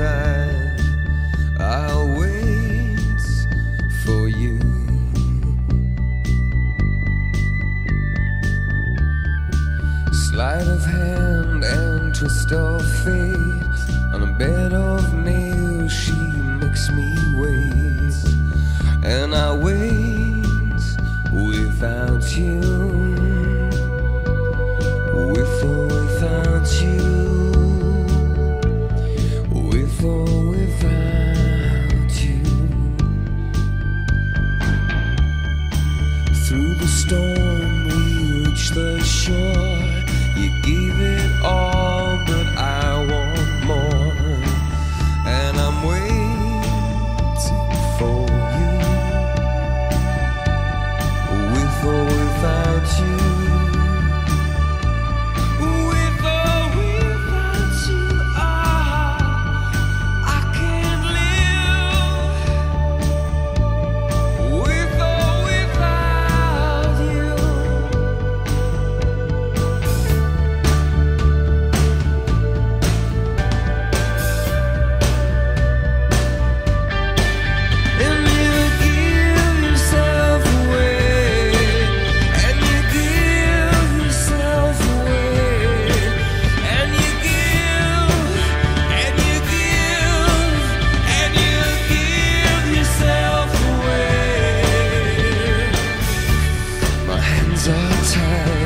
side. I'll wait for you. Sleight of hand and twist of fate. On a bed of nails, she makes me wait. And I wait without you. With or without you. storm, we reach the shore. a time.